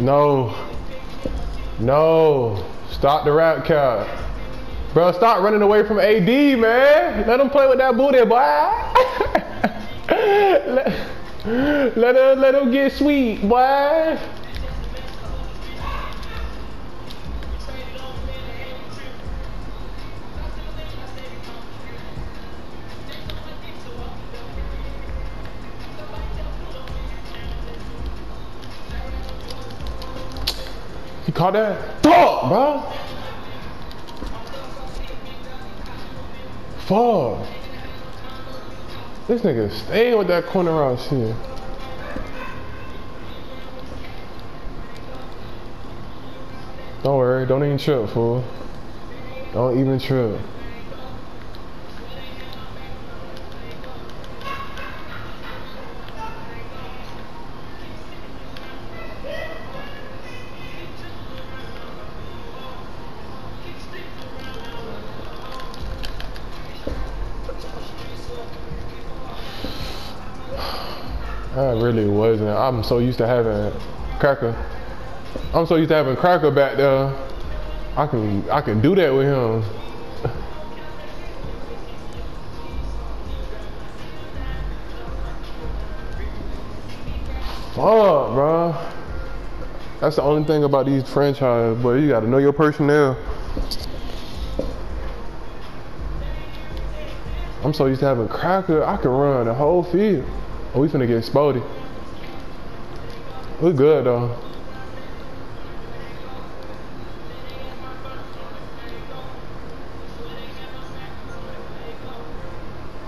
No. No. Stop the rap cap. Bro, stop running away from AD, man. Let him play with that booty, boy. let, let him let him get sweet, boy. He caught that? Fuck, bro. Fuck. This nigga staying with that corner out here. Don't worry, don't even trip, fool. Don't even trip. I really wasn't. I'm so used to having cracker. I'm so used to having cracker back there. I can I can do that with him. Fuck, bro. That's the only thing about these franchises, but You gotta know your personnel. I'm so used to having cracker. I can run the whole field. Oh, we finna get Spody. We good though.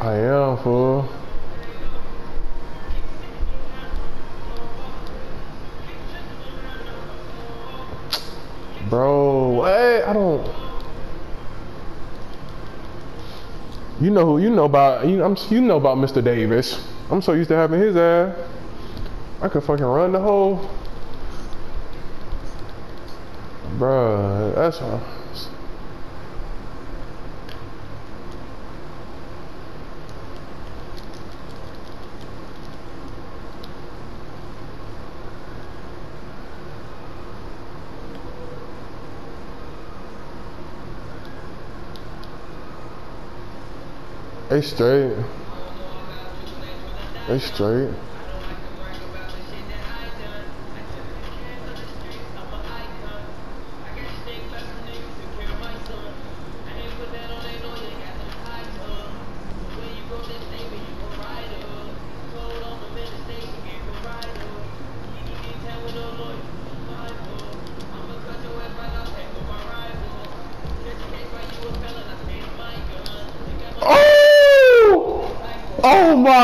I am fool. Bro, what? I don't. You know who? You know about you. I'm. You know about Mr. Davis. I'm so used to having his ass. I could fucking run the whole. Bruh, that's all. They straight. They straight.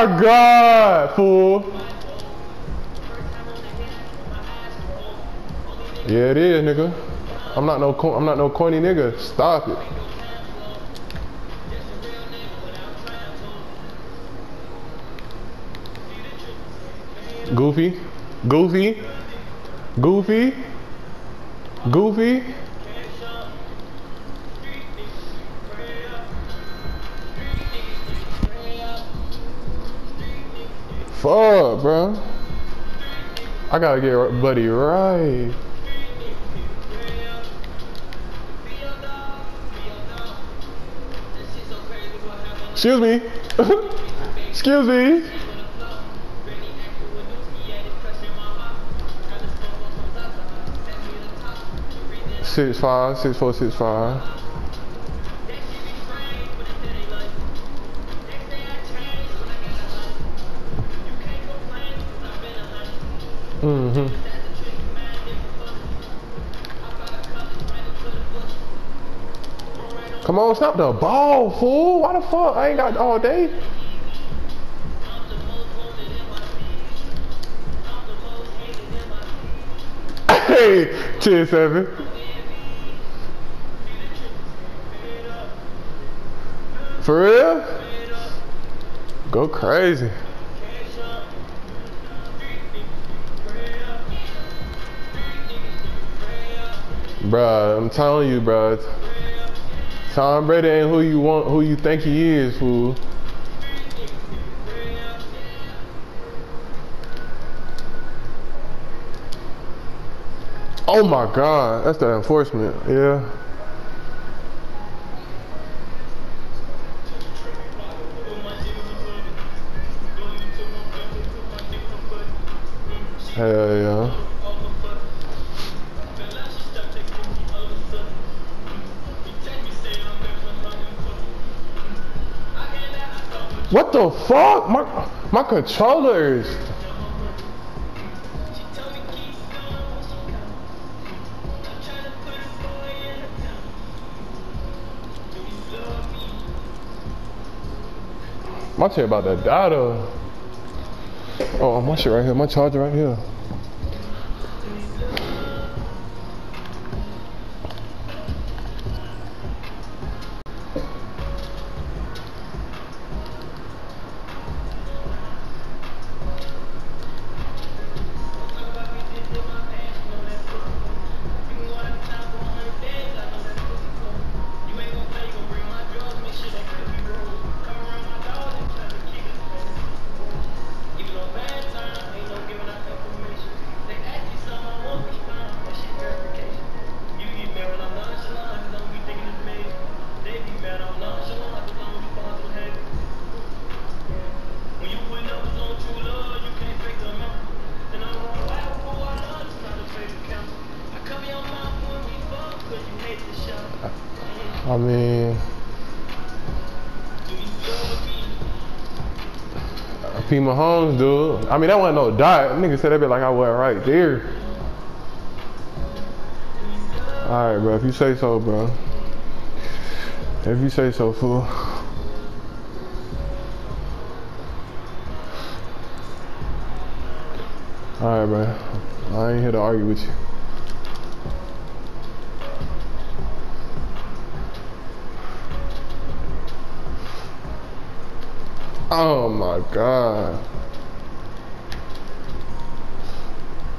My god, fool. Yeah, it is, nigga. I'm not no I'm not no corny nigga. Stop it. Goofy, Goofy, Goofy, Goofy. Fuck, bro. I gotta get Buddy right. Excuse me. Excuse me. Six five, six four, six five. Mm-hmm. Come on, stop the ball, fool. Why the fuck? I ain't got all day. Hey, 10 7. For real? Go crazy. Bruh, I'm telling you, bruh. Tom Brady ain't who you want, who you think he is, fool. Oh my god, that's the enforcement. Yeah. Hell yeah. What the fuck? My my controller is My shit about die though. Oh, my shit right here. My charger right here. I mean, P. Mahomes, dude. I mean, that wasn't no dot. Nigga said that bit like I was right there. All right, bro. If you say so, bro. If you say so, fool. All right, bro. I ain't here to argue with you. Oh my god.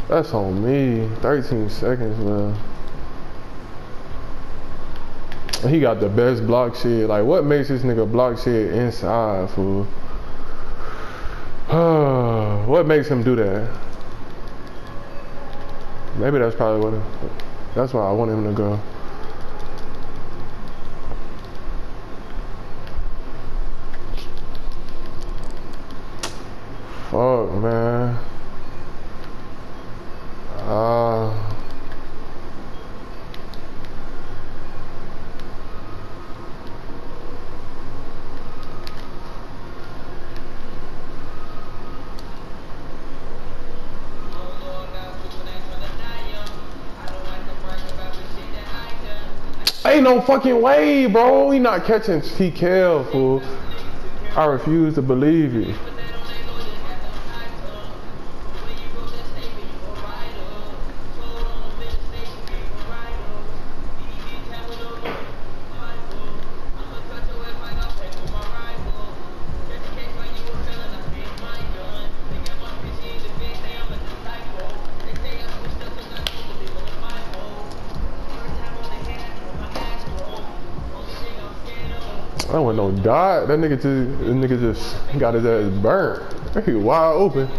That's on me. 13 seconds left. He got the best block shit. Like, what makes this nigga block shit inside, fool? what makes him do that? Maybe that's probably what. that's why I want him to go. Ain't no fucking way, bro. He not catching TKL, fool. I refuse to believe you. That wasn't no dot. That nigga just, that nigga just got his ass burnt. He wide open.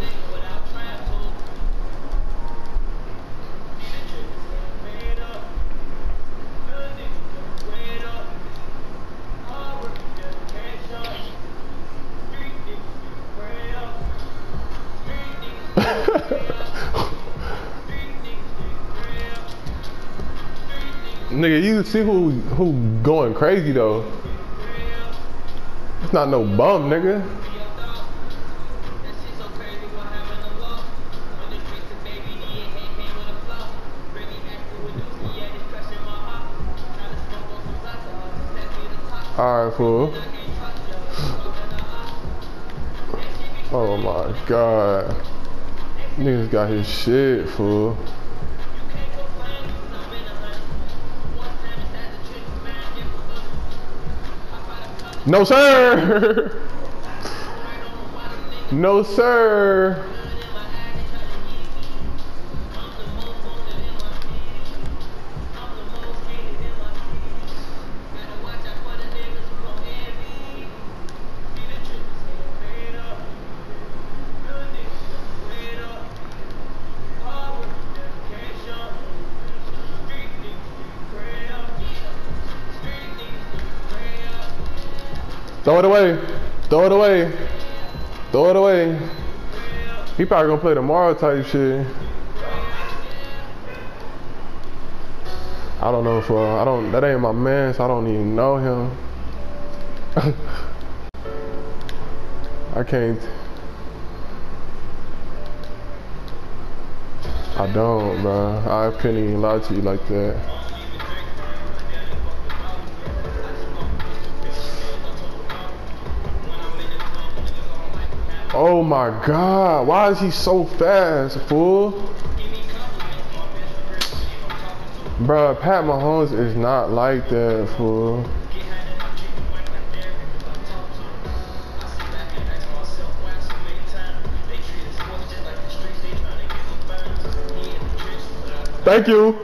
nigga, you see who who going crazy though. It's not no bum, nigga. Alright, fool. Oh my god. Niggas got his shit, fool. No, sir. no, sir. Throw it away. Throw it away. Throw it away. He probably gonna play tomorrow type shit. I don't know if uh, I don't. That ain't my man, so I don't even know him. I can't. I don't, bro. I couldn't even lie to you like that. Oh my god, why is he so fast, fool? Bruh, Pat Mahomes is not like that, fool. Thank you.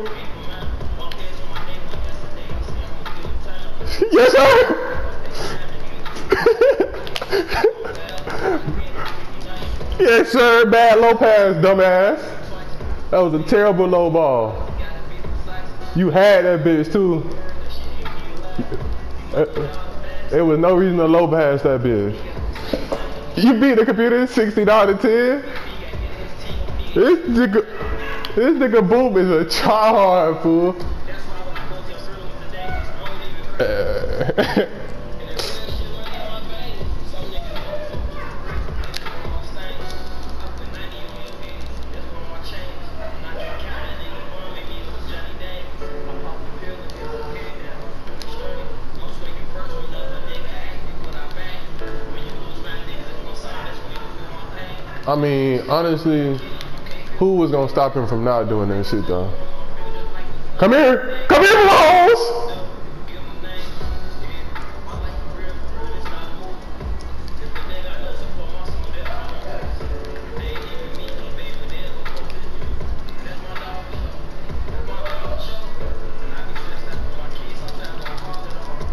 yes, sir. Yes, sir. Bad low pass, dumbass. That was a terrible low ball. You had that bitch too. There was no reason to low pass that bitch. You beat the computer 60 out of 10. This nigga, this nigga Boom is a tryhard fool. I mean, honestly, who was gonna stop him from not doing that shit though? Come here! Come here, Mahomes!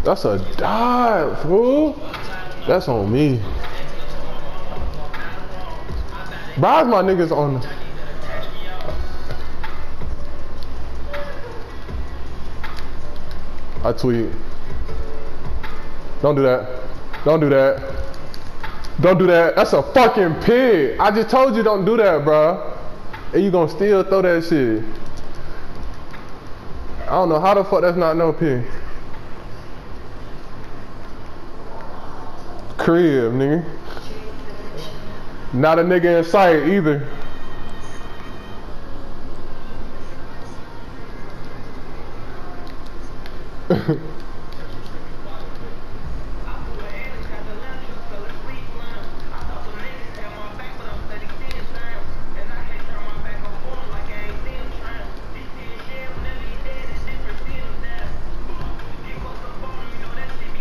That's a dive, fool. That's on me. Why my niggas on? I tweet. Don't do that. Don't do that. Don't do that. That's a fucking pig. I just told you don't do that, bro. And you gonna still throw that shit. I don't know how the fuck that's not no pig. Crib, nigga. Not a nigga in sight either.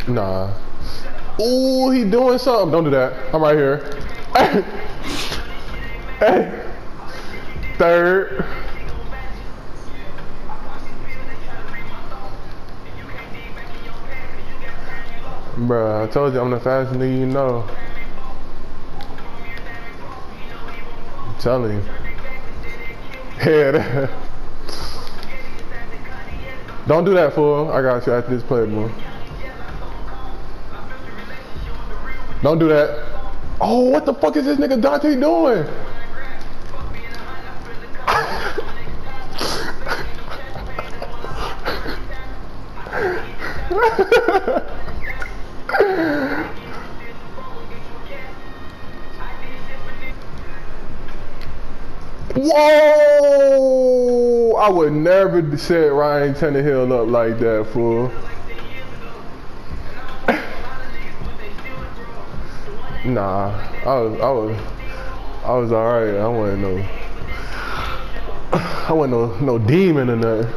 nah. Ooh, he doing something. Don't do that. I'm right here. Bruh, I told you I'm the fastest nigga you know. I'm telling you. Head. Don't do that, fool. I got you after this play, boy. Don't do that. Oh, what the fuck is this nigga Dante doing? Whoa! I would never set Ryan Tannehill up like that, fool. nah, I was, I was, I was alright. I wasn't no, I wasn't no, no demon in there.